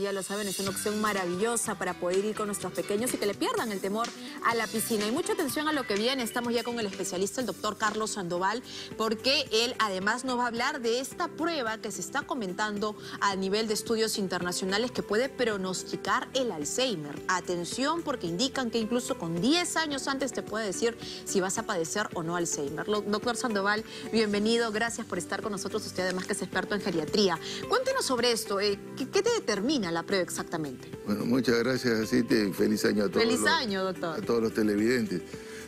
Ya lo saben, es una opción maravillosa para poder ir con nuestros pequeños y que le pierdan el temor a la piscina. Y mucha atención a lo que viene. Estamos ya con el especialista, el doctor Carlos Sandoval, porque él además nos va a hablar de esta prueba que se está comentando a nivel de estudios internacionales que puede pronosticar el Alzheimer. Atención, porque indican que incluso con 10 años antes te puede decir si vas a padecer o no Alzheimer. Doctor Sandoval, bienvenido. Gracias por estar con nosotros. Usted además que es experto en geriatría. Cuéntenos sobre esto. Eh, ¿Qué te determina? La prueba exactamente? Bueno, muchas gracias, Acite, y feliz año a todos. Feliz año, doctor. A todos los televidentes.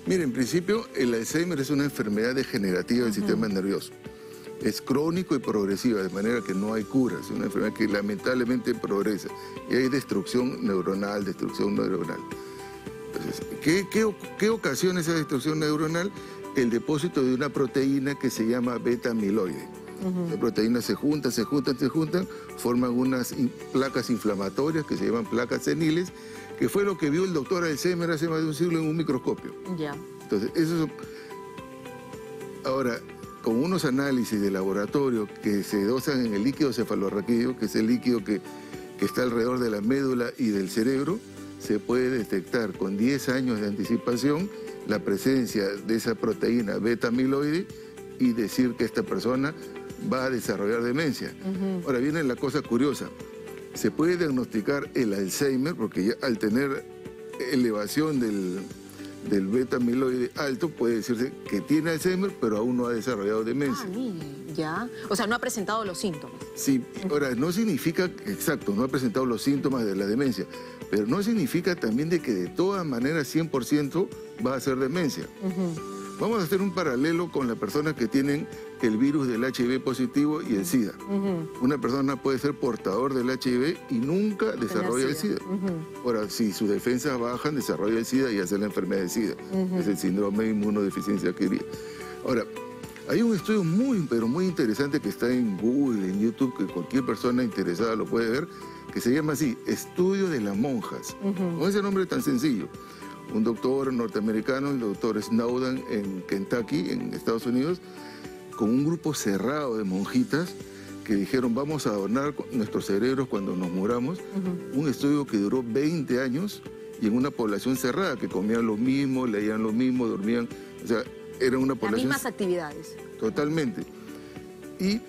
Mire, en principio, el Alzheimer es una enfermedad degenerativa del sistema nervioso. Es crónico y progresiva, de manera que no hay cura. Es una enfermedad que lamentablemente progresa. Y hay destrucción neuronal, destrucción neuronal. Entonces, ¿qué, qué ocasiona esa destrucción neuronal? El depósito de una proteína que se llama beta-amiloide. Las proteínas se juntan, se juntan, se juntan, forman unas placas inflamatorias que se llaman placas seniles, que fue lo que vio el doctor Alzheimer hace más de un siglo en un microscopio. Ya. Entonces, eso Ahora, con unos análisis de laboratorio que se dosan en el líquido cefalorraquídeo, que es el líquido que, que está alrededor de la médula y del cerebro, se puede detectar con 10 años de anticipación la presencia de esa proteína beta-amiloide y decir que esta persona va a desarrollar demencia. Ahora viene la cosa curiosa. Se puede diagnosticar el Alzheimer porque ya al tener elevación del, del beta amiloide alto puede decirse que tiene Alzheimer pero aún no ha desarrollado demencia. Ah, ya. O sea, no ha presentado los síntomas. Sí, ahora no significa, exacto, no ha presentado los síntomas de la demencia, pero no significa también de que de todas maneras 100% va a ser demencia. Vamos a hacer un paralelo con las personas que tienen el virus del HIV positivo y el SIDA. Una persona puede ser portador del HIV y nunca desarrolla el SIDA. Ahora, si sus defensas bajan, desarrolla el SIDA y hace la enfermedad de SIDA. Es el síndrome de inmunodeficiencia adquirida. Ahora, hay un estudio muy, pero muy interesante que está en Google, en YouTube, que cualquier persona interesada lo puede ver, que se llama así, Estudio de las Monjas. Con ese nombre tan sencillo un doctor norteamericano, el doctor Snowden en Kentucky, en Estados Unidos, con un grupo cerrado de monjitas que dijeron vamos a donar nuestros cerebros cuando nos muramos. Un estudio que duró 20 años y en una población cerrada, que comían lo mismo, leían lo mismo, dormían. O sea, era una población... Las mismas actividades. Totalmente. Y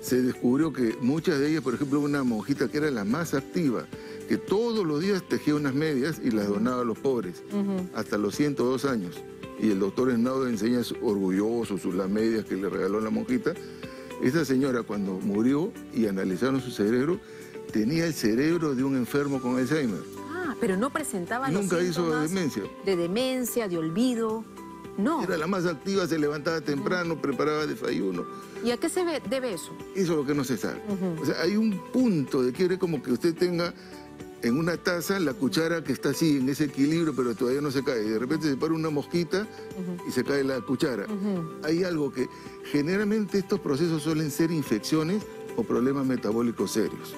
se descubrió que muchas de ellas, por ejemplo, una monjita que era la más activa, que todos los días tejía unas medias y las donaba a los pobres, hasta los 102 años. Y el doctor Esnaudo enseña orgulloso sus las medias que le regaló la monjita. Esa señora cuando murió y analizaron su cerebro, tenía el cerebro de un enfermo con Alzheimer. Ah, pero no presentaba Nunca hizo demencia. De demencia, de olvido. No. Era la más activa, se levantaba temprano, preparaba desayuno. ¿Y a qué se debe eso? Eso es lo que no se sabe. O sea, hay un punto de quiere como que usted tenga en una taza la cuchara que está así, en ese equilibrio, pero todavía no se cae. De repente se para una mosquita y se cae la cuchara. Hay algo que generalmente estos procesos suelen ser infecciones o problemas metabólicos serios.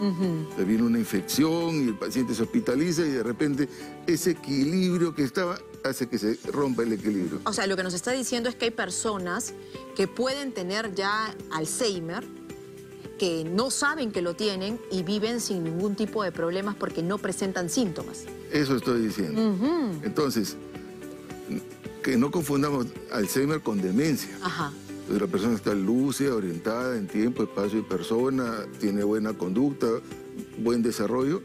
Le viene una infección y el paciente se hospitaliza y de repente ese equilibrio que estaba hace que se rompa el equilibrio. O sea, lo que nos está diciendo es que hay personas que pueden tener ya Alzheimer, que no saben que lo tienen y viven sin ningún tipo de problemas porque no presentan síntomas. Eso estoy diciendo. Entonces, que no confundamos Alzheimer con demencia. Ajá. la persona está lúcida, orientada en tiempo, espacio y persona, tiene buena conducta, buen desarrollo.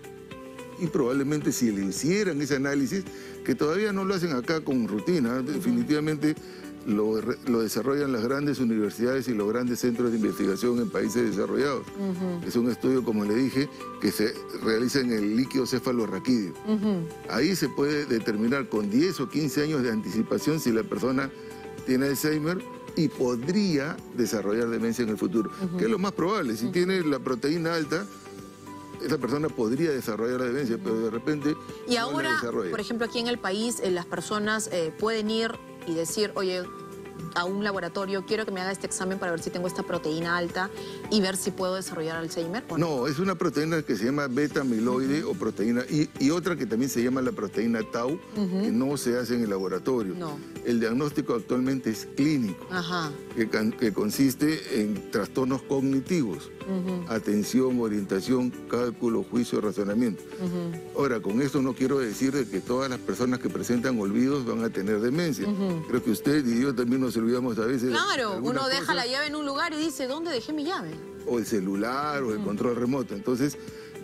Y probablemente si le hicieran ese análisis, que todavía no lo hacen acá con rutina, definitivamente lo, desarrollan las grandes universidades y los grandes centros de investigación en países desarrollados. Es un estudio, como le dije, que se realiza en el líquido cefalorraquídeo. Ahí se puede determinar con 10 o 15 años de anticipación si la persona tiene Alzheimer y podría desarrollar demencia en el futuro, que es lo más probable. Si tiene la proteína alta, esa persona podría desarrollar la demencia, pero de repente Y ahora, por ejemplo, aquí en el país, eh, las personas eh, pueden ir y decir, oye, a un laboratorio, quiero que me haga este examen para ver si tengo esta proteína alta y ver si puedo desarrollar Alzheimer? no? es una proteína que se llama beta-amiloide o proteína, y, otra que también se llama la proteína tau, que no se hace en el laboratorio. No. El diagnóstico actualmente es clínico, Que, consiste en trastornos cognitivos, atención, orientación, cálculo, juicio, razonamiento. Ahora, con esto no quiero decir de que todas las personas que presentan olvidos van a tener demencia. Creo que usted y yo también nos olvidamos a veces. Claro, uno deja la llave en un lugar y dice, ¿dónde dejé mi llave? O el celular o el control remoto. Entonces,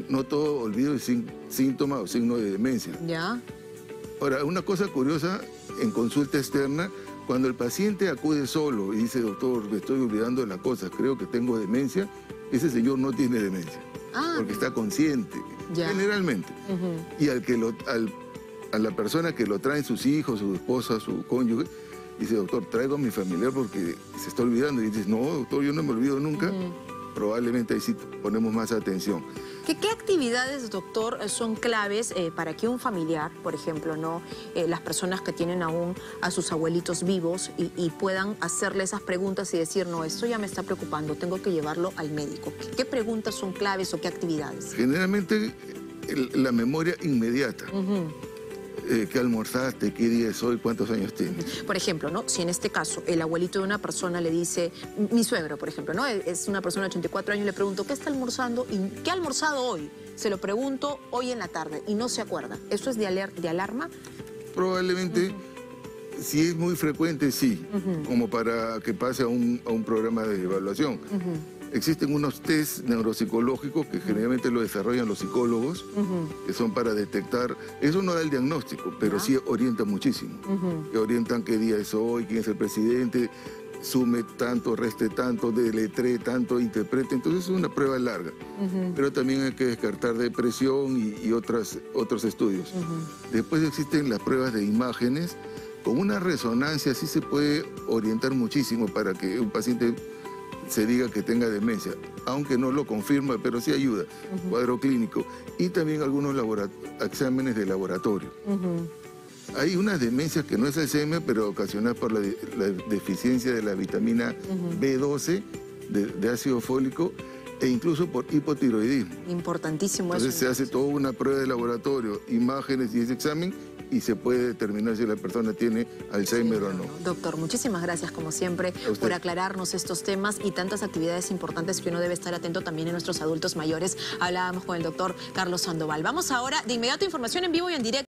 no todo olvido es síntoma o signo de demencia. Ya. Ahora, una cosa curiosa en consulta externa, cuando el paciente acude solo y dice, doctor, me estoy olvidando de las cosas, creo que tengo demencia, ese señor no tiene demencia. Ah. porque está consciente, generalmente. Y al que lo, a la persona que lo traen sus hijos, su esposa, su cónyuge, dice, doctor, traigo a mi familiar porque se está olvidando. Y dices, no, doctor, yo no me olvido nunca. Probablemente ahí sí ponemos más atención. ¿Qué, qué actividades, doctor, son claves eh, para que un familiar, por ejemplo, no eh, las personas que tienen aún a sus abuelitos vivos y, puedan hacerle esas preguntas y decir, no, esto ya me está preocupando, tengo que llevarlo al médico? ¿Qué, preguntas son claves o qué actividades? Generalmente la memoria inmediata. Eh, qué almorzaste, qué día es hoy, cuántos años tienes. Por ejemplo, ¿no? si en este caso el abuelito de una persona le dice, mi suegro, por ejemplo, ¿no? es una persona de 84 años, le pregunto, ¿qué está almorzando? ¿Y qué ha almorzado hoy? Se lo pregunto hoy en la tarde y no se acuerda. ¿Eso es de, de alarma? Probablemente, si es muy frecuente, sí, como para que pase a un, a un programa de evaluación. Existen unos test neuropsicológicos que generalmente lo desarrollan los psicólogos, que son para detectar, eso no da el diagnóstico, pero sí orienta muchísimo. Que orientan qué día es hoy, quién es el presidente, sume tanto, reste tanto, deletre tanto, interprete. Entonces es una prueba larga. Pero también hay que descartar depresión y, otras, otros estudios. Después existen las pruebas de imágenes. Con una resonancia sí se puede orientar muchísimo para que un paciente se diga que tenga demencia, aunque no lo confirma, pero sí ayuda, cuadro clínico, y también algunos exámenes de laboratorio. Hay unas demencias que no es Alzheimer, pero ocasionadas por la, deficiencia de la vitamina B12 de, ácido fólico e incluso por hipotiroidismo. Importantísimo Entonces se hace toda una prueba de laboratorio, imágenes y ese examen y se puede determinar si la persona tiene Alzheimer o no. Doctor, muchísimas gracias como siempre por aclararnos estos temas y tantas actividades importantes que uno debe estar atento también en nuestros adultos mayores. Hablábamos con el doctor Carlos Sandoval. Vamos ahora de inmediato información en vivo y en directo.